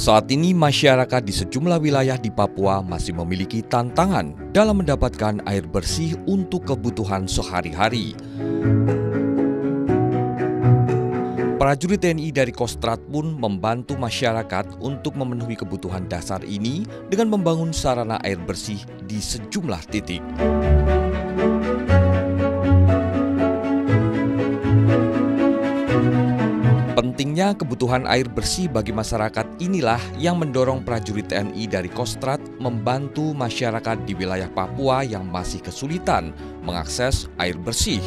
Saat ini masyarakat di sejumlah wilayah di Papua masih memiliki tantangan dalam mendapatkan air bersih untuk kebutuhan sehari-hari. Prajurit TNI dari Kostrat pun membantu masyarakat untuk memenuhi kebutuhan dasar ini dengan membangun sarana air bersih di sejumlah titik. Pentingnya kebutuhan air bersih bagi masyarakat inilah yang mendorong prajurit TNI dari Kostrat membantu masyarakat di wilayah Papua yang masih kesulitan mengakses air bersih.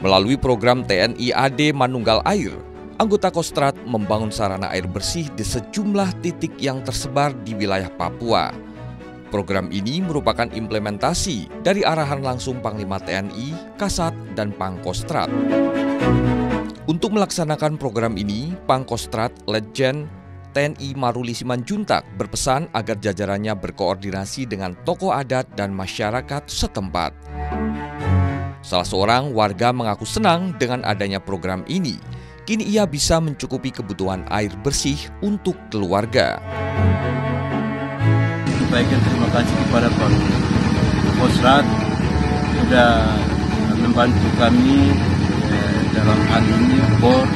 Melalui program TNI AD Manunggal Air, anggota Kostrat membangun sarana air bersih di sejumlah titik yang tersebar di wilayah Papua. Program ini merupakan implementasi dari arahan langsung Panglima TNI, Kasat, dan Pangkostrat. Untuk melaksanakan program ini, Pangkostrat Legend TNI Maruli Simanjuntak berpesan agar jajarannya berkoordinasi dengan tokoh adat dan masyarakat setempat. Salah seorang warga mengaku senang dengan adanya program ini. Kini ia bisa mencukupi kebutuhan air bersih untuk keluarga menyampaikan terima kasih kepada Pak Posrat sudah membantu kami eh, dalam hal ini bor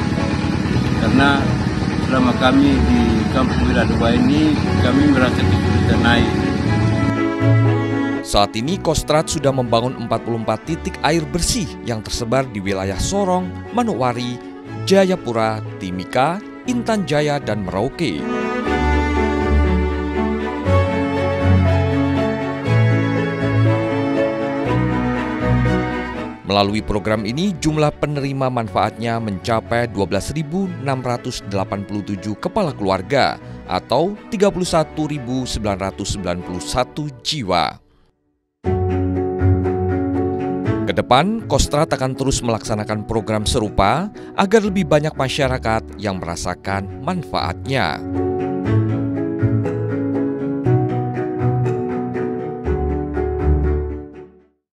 karena selama kami di kampung Wiradua ini kami merasa kesulitan air. Saat ini Kostrat sudah membangun 44 titik air bersih yang tersebar di wilayah Sorong, Manokwari, Jayapura, Timika, Intan Jaya, dan Merauke. Melalui program ini, jumlah penerima manfaatnya mencapai 12.687 kepala keluarga atau 31.991 jiwa. Ke depan, Kostrat akan terus melaksanakan program serupa agar lebih banyak masyarakat yang merasakan manfaatnya.